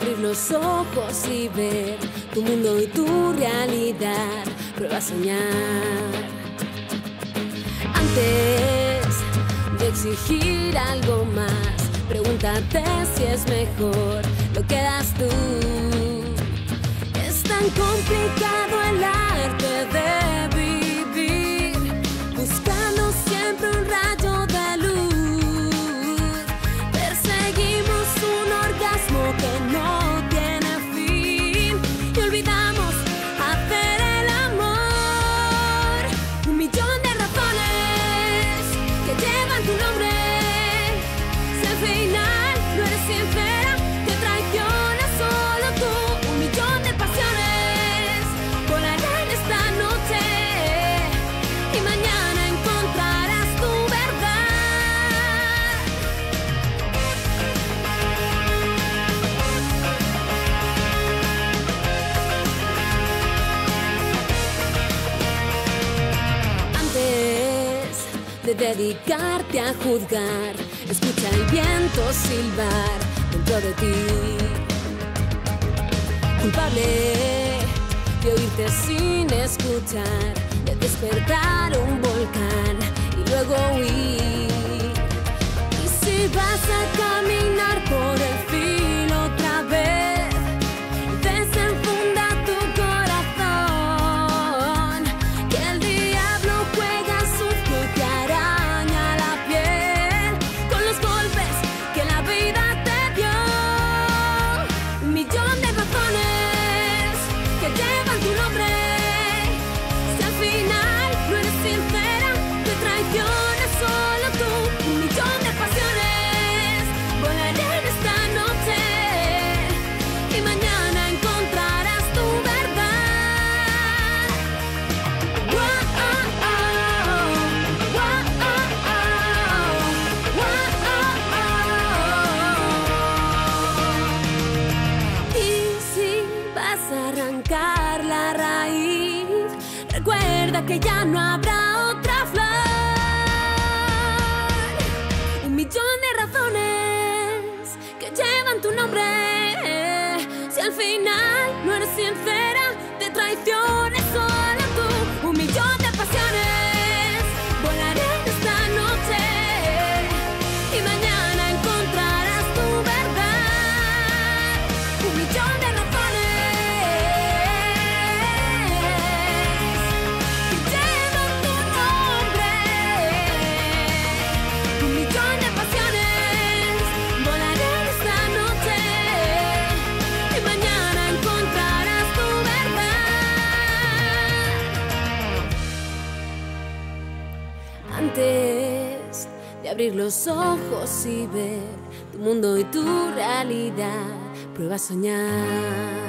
los ojos y ver tu mundo y tu realidad. Prueba a soñar. Antes de exigir algo más, pregúntate si es mejor lo que das tú. Es tan complicado el arte de de dedicarte a juzgar, escucha el viento silbar dentro de ti. Culpable de oírte sin escuchar, de despertar un volcán que ya no habrá otra flor. Un millón de razones que llevan tu nombre. Si al final no eres sincera, te traiciones Antes de abrir los ojos y ver tu mundo y tu realidad, prueba a soñar.